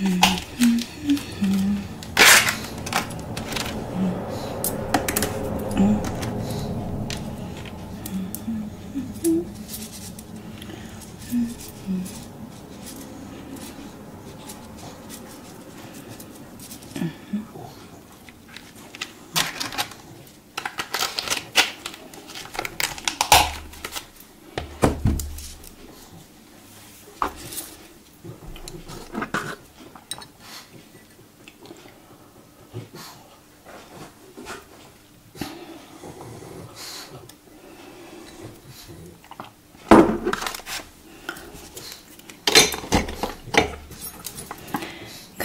Mm -hmm.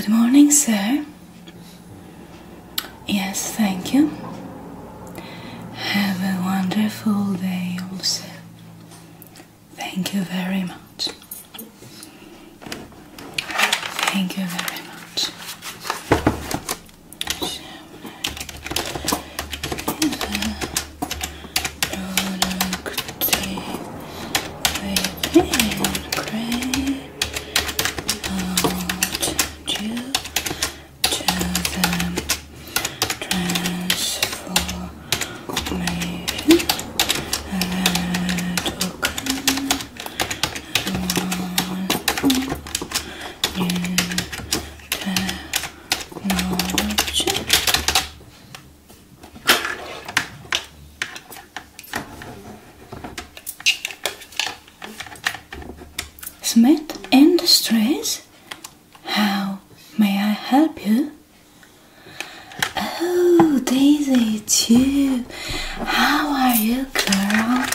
Good morning, sir. Yes, thank you. Smith Industries? How may I help you? Oh, Daisy, too. How are you, girl?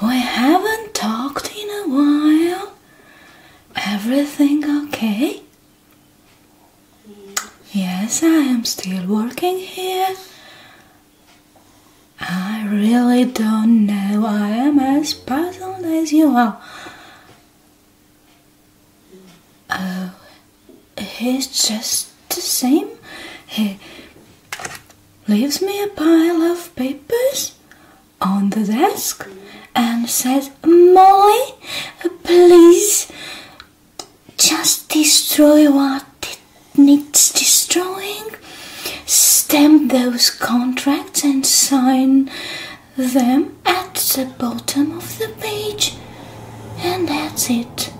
We haven't talked in a while. Everything okay? Yes, I am still working here. I really don't know. I am as puzzled as you are. Oh, he's just the same. He leaves me a pile of papers on the desk and says, Molly, please just destroy what it needs destroying. Stamp those contracts and sign them at the bottom of the page. And that's it.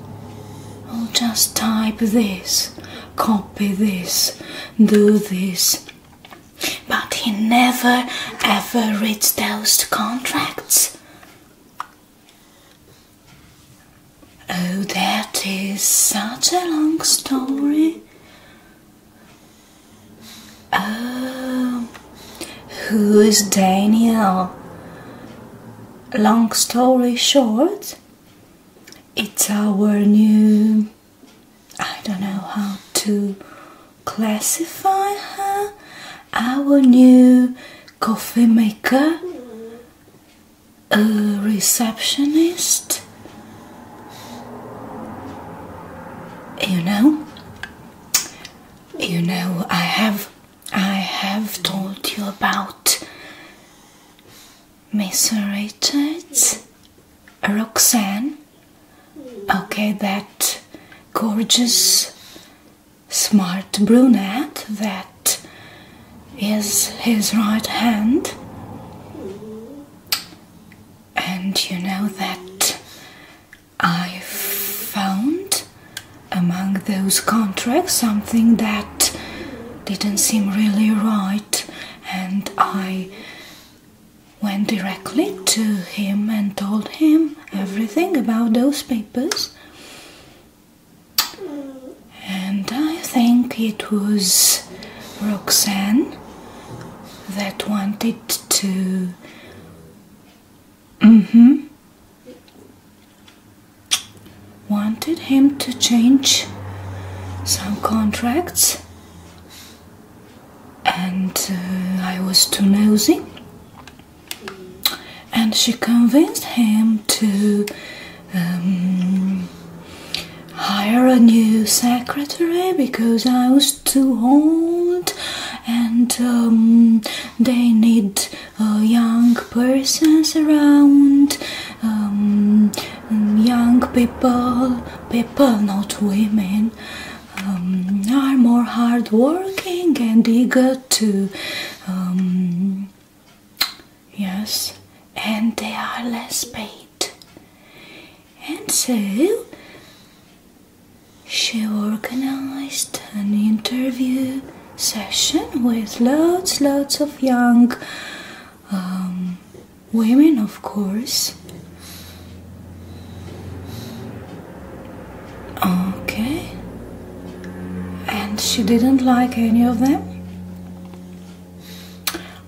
I'll just type this, copy this, do this. But he never ever reads those contracts. Oh, that is such a long story. Oh, who is Daniel? Long story short, it's our new. I don't know how to classify her. Our new coffee maker, a receptionist. You know, you know, I have, I have told you about Miss Richards, Roxanne. Okay, that gorgeous, smart brunette that is his right hand. And you know that those contracts something that didn't seem really right, and I went directly to him and told him everything about those papers. And I think it was Roxanne that wanted to. Mm-hmm. Wanted him to change some contracts, and uh, I was too nosy and she convinced him to um, hire a new secretary because I was too old and um, they need young persons around. Um, young people, people, not women. Are more hardworking and eager to, um, yes, and they are less paid. And so she organized an interview session with lots, lots of young um, women, of course. Okay. And she didn't like any of them.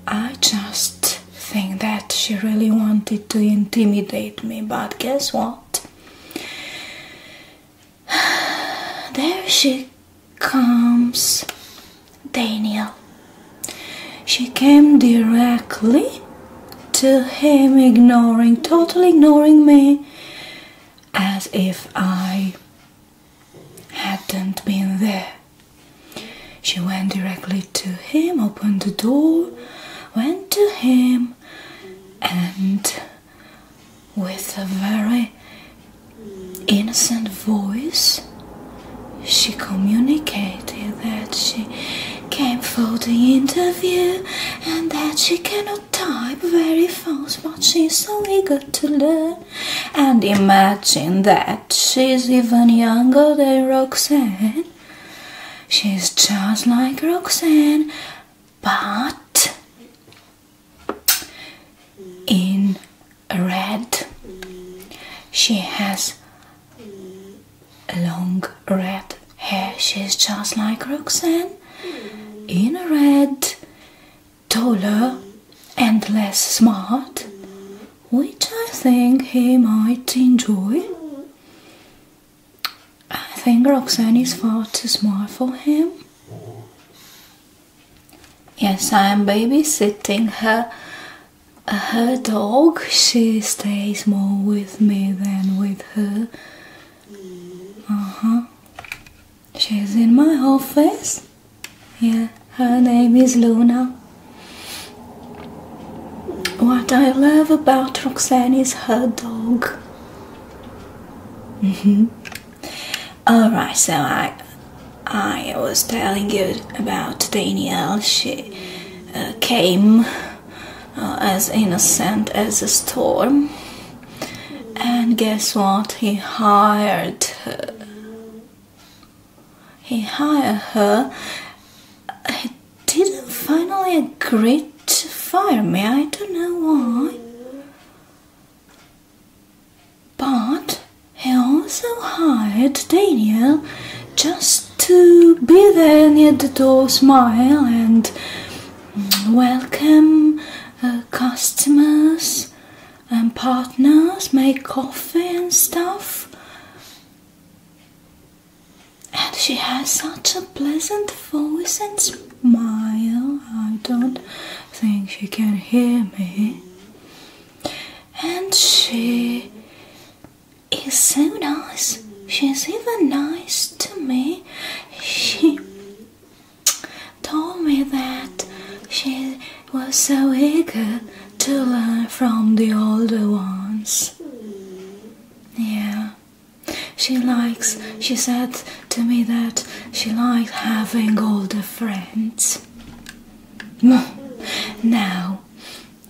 I just think that she really wanted to intimidate me, but guess what? There she comes, Daniel. She came directly to him, ignoring, totally ignoring me, as if I hadn't been there. She went directly to him, opened the door, went to him, and with a very innocent voice, she communicated that she came for the interview and that she cannot type very fast, but she's so eager to learn. And imagine that she's even younger than Roxanne. She's just like Roxanne, but in red. She has long red hair. She's just like Roxanne. In red, taller and less smart, which I think he might enjoy. Think Roxanne is far too small for him. Yes, I am babysitting her. Her dog, she stays more with me than with her. Uh huh. She's in my office. Yeah, her name is Luna. What I love about Roxanne is her dog. Mm-hmm. Alright, so I I was telling you about Danielle. She uh, came uh, as innocent as a storm, and guess what? He hired her. He hired her. He didn't finally agree to fire me. I don't know why. But he also Daniel just to be there near the door, smile and welcome uh, customers and partners, make coffee and stuff. And she has such a pleasant voice and smile. I don't think she can hear me. And she is so nice. She's even nice to me. She told me that she was so eager to learn from the older ones. Yeah. She likes, she said to me that she likes having older friends. Now,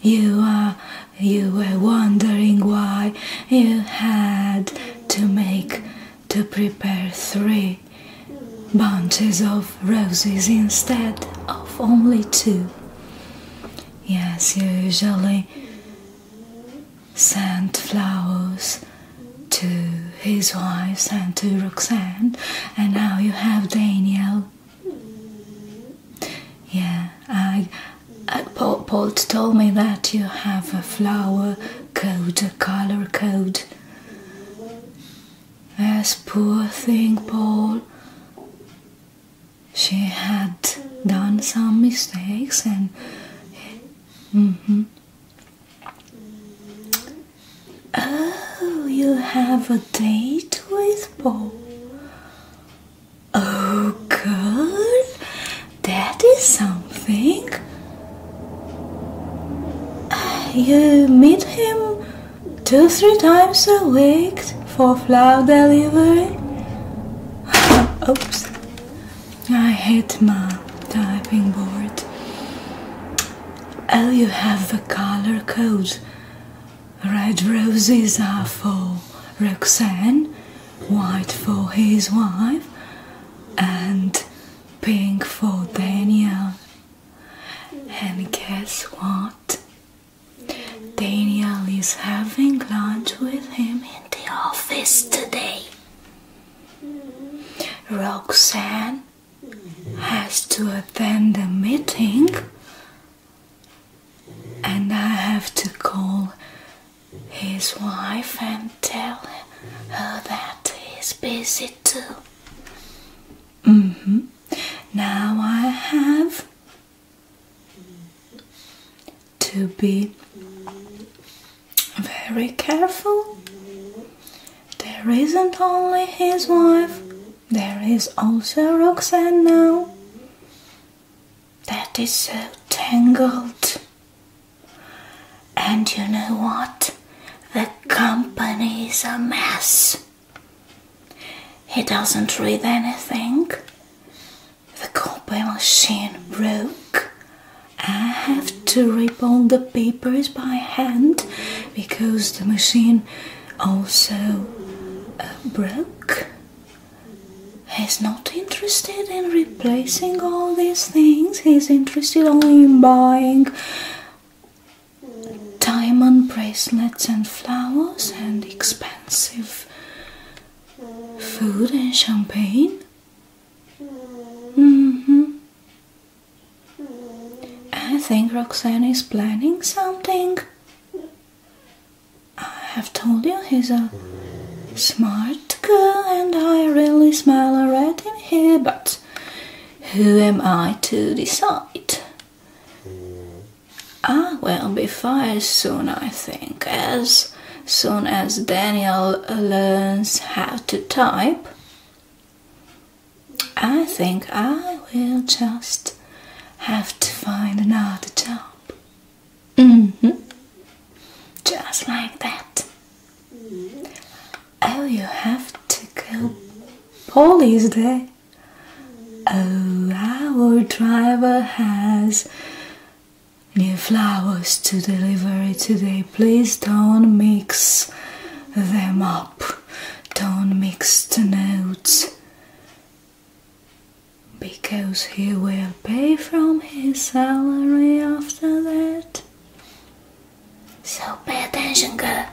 you are, you were wondering why you had to make, to prepare three bunches of roses instead of only two. Yes, usually sent flowers to his wife and to Roxanne, and now you have Daniel. Yeah, I, I Paul, Paul told me that you have a flower code, a color code. Yes, poor thing, Paul. She had done some mistakes and. hmm Oh, you have a date with Paul. Oh, good. That is something. You meet him two, three times a week for flower delivery. Oops. I hit my typing board. Oh, you have the color code. Red roses are for Roxanne, white for his wife, and pink for Daniel. And guess what? Daniel is having lunch with him office today. Roxanne has to attend a meeting, and I have to call his wife and tell her that he's busy too. Mm-hmm. Now I have to be very careful. There isn't only his wife, there is also Roxanne now. That is so tangled. And you know what? The company is a mess. He doesn't read anything. The copy machine broke. I have to rip all the papers by hand because the machine also broke. He's not interested in replacing all these things, he's interested only in buying diamond bracelets and flowers and expensive food and champagne. hmm I think Roxanne is planning something. I have told you he's a smart girl and I really smell rat in here, but who am I to decide? Mm. Ah, I will be fired soon, I think, as soon as Daniel learns how to type. I think I will just have to find another job. Mm-hmm. Just like that. Oh, you have to go police day. Oh, our driver has new flowers to deliver today. Please don't mix them up. Don't mix the notes. Because he will pay from his salary after that. So pay attention, girl.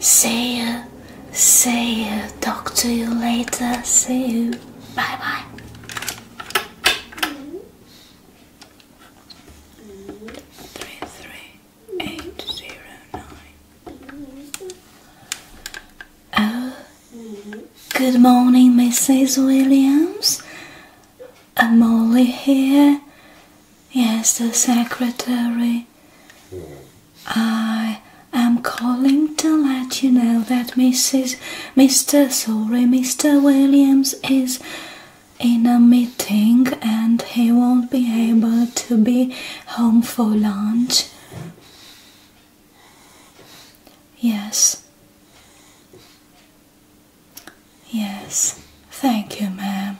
See you. See you. Talk to you later. See you. Bye bye. Three three eight zero nine. Oh, good morning, Mrs. Williams. I'm Molly here. Yes, the secretary. Hmm. I am calling to let you know that Mrs. Mr. Sorry, Mr. Williams is in a meeting and he won't be able to be home for lunch. Yes. Yes. Thank you, ma'am.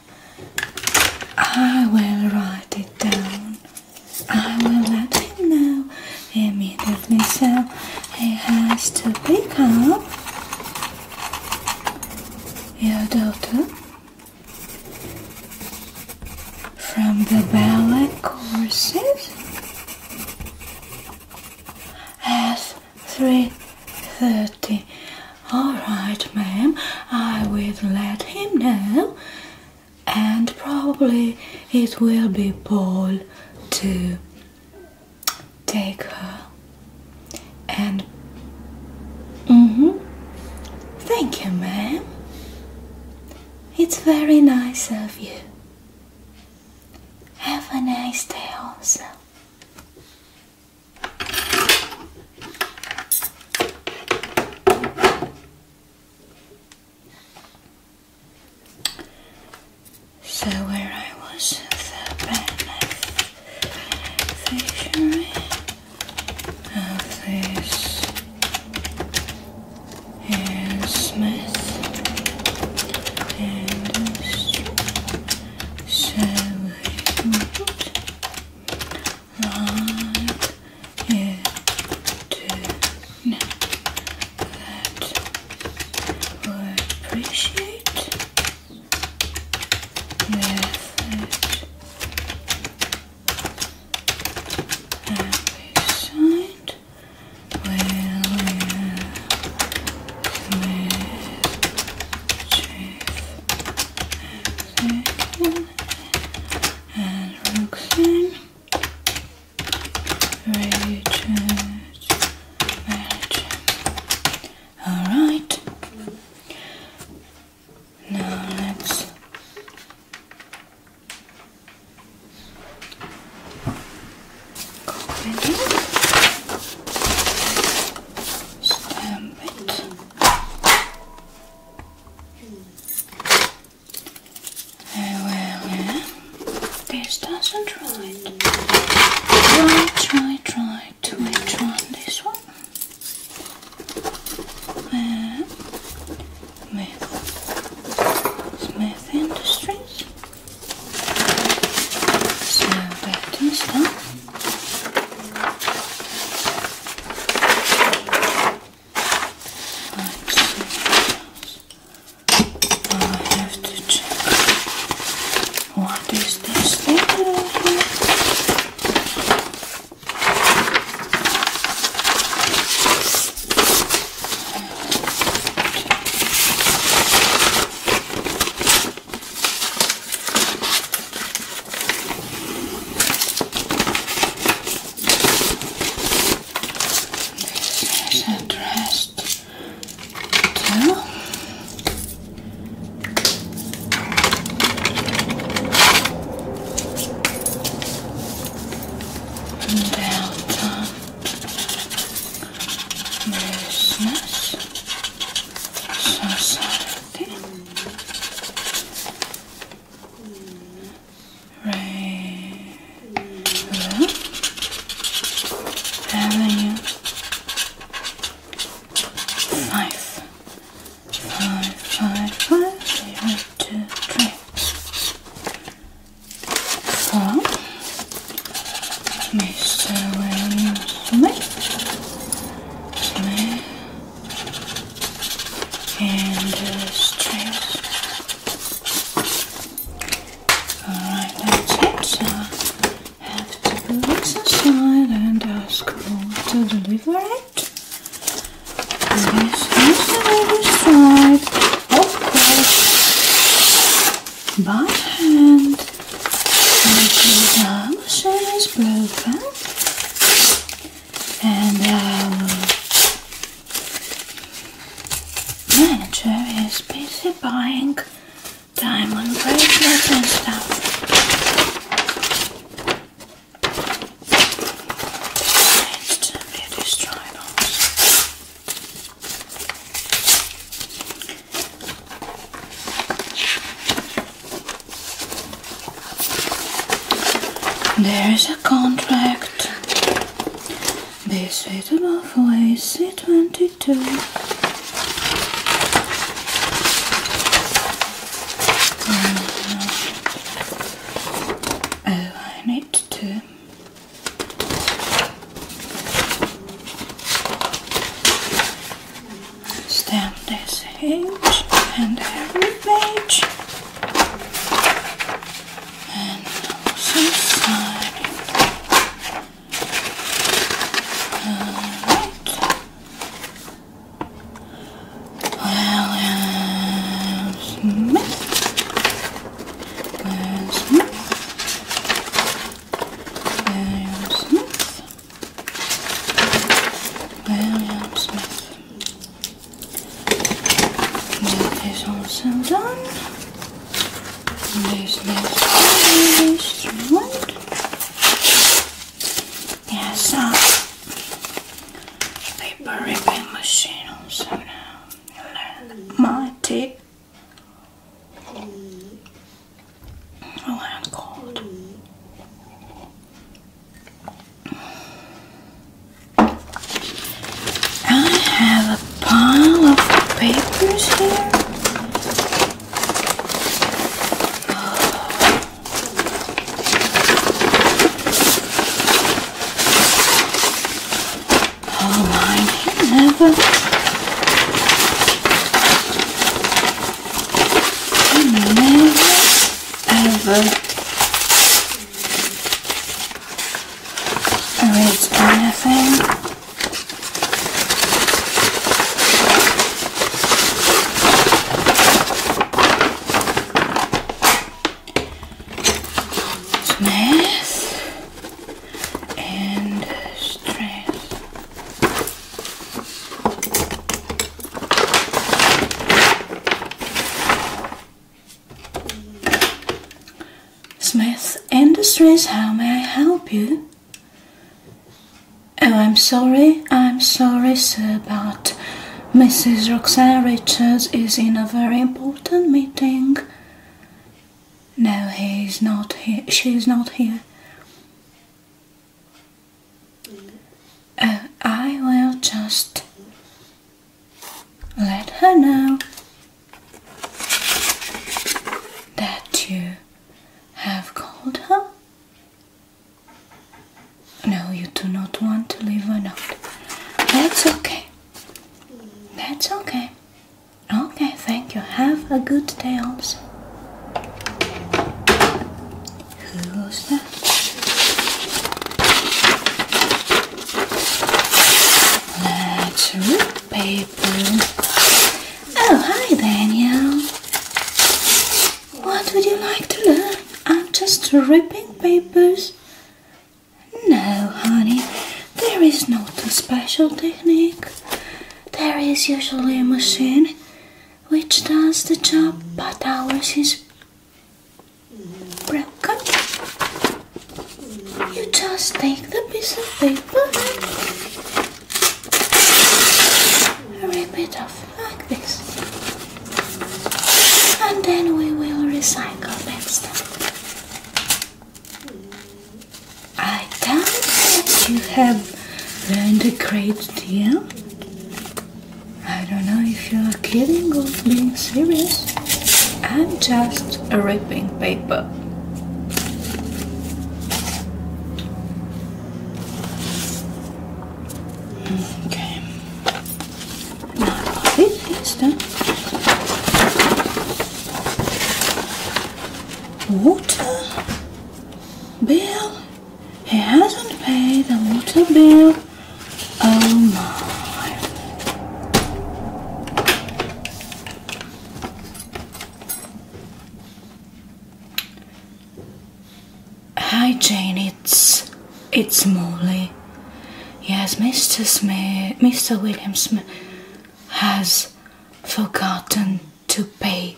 I will write it down. I will let him know immediately so he has to pick up your daughter from the ballet courses at 3.30. Alright, ma'am, I will let him know and probably it will be Paul to take her and mm-hmm thank you ma'am it's very nice of There's a contract. Be suitable for AC22. I'm sorry, I'm sorry, sir, but Mrs. Roxanne Richards is in a very important meeting. No, he's not here. She's not here. Uh, I will just let her know that you have called her. No, you do not want to leave a note. That's okay. That's okay. Okay, thank you. Have a good day also. Who's that? Let's rip paper. Oh, hi Daniel. What would you like to learn? I'm just ripping papers. No, honey, there is not a special technique. There is usually a machine which does the job, but ours is broken. You just take the piece of paper and rip it off like this. And then we will recycle that stuff. I doubt that you have learned a great deal. I don't know if you are kidding or being serious. I'm just ripping paper. Okay. Now this is done. Water bill. He hasn't paid the water bill. Oh my. Hi Jane, it's it's Molly. Yes, Mr. Smith, William Smith has forgotten to pay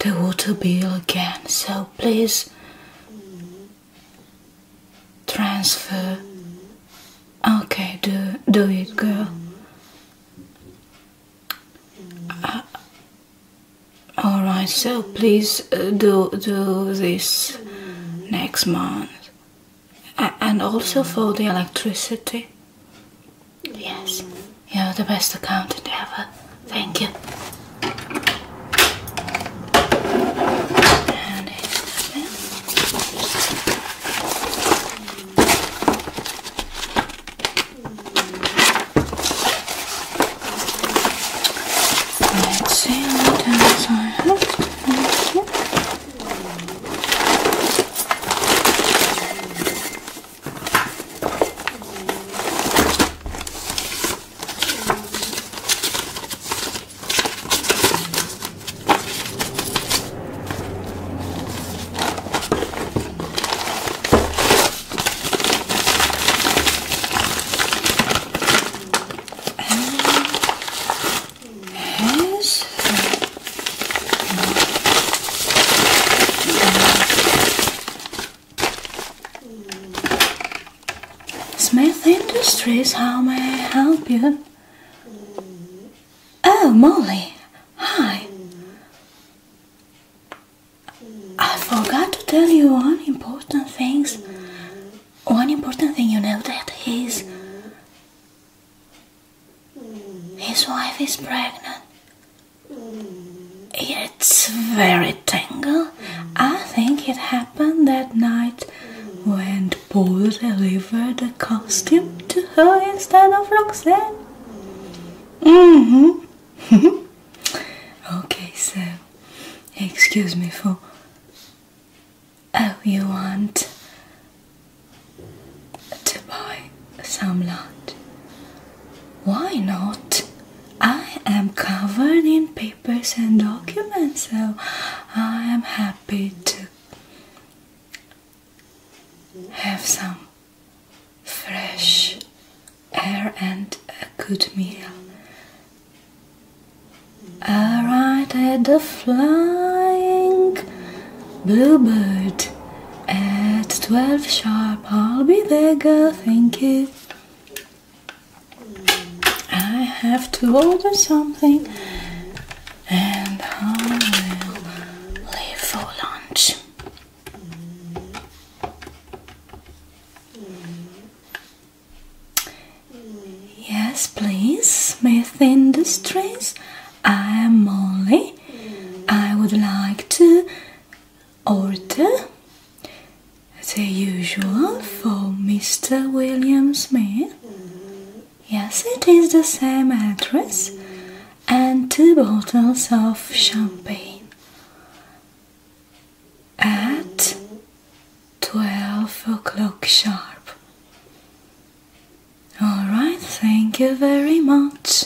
the water bill again. So please transfer. Okay, do do it, girl. Uh, all right. So please uh, do do this next month, and also for the electricity. The best accountant ever. Thank you. And here's the bill. Let's see what else I have to mention. Yes. Smith Industries, how may I help you? Oh, Molly. Hi. I forgot to tell you one important thing. One important thing you know that his his wife is pregnant. It's very tangled. I happened that night when Paul delivered the costume to her instead of Roxanne. Mm-hmm. okay, so excuse me for. Oh, you want to buy some lunch? Why not? I am covered in papers and documents, so I am happy to have some fresh air and a good meal. Alright, at the flying bluebird at 12 sharp. I'll be there, girl, thank you. I have to order something and I will leave for lunch. Industries. I am Molly. I would like to order the usual for Mr. William Smith. Yes, it is same address and two bottles of champagne at 12 o'clock sharp. Alright, thank you very much.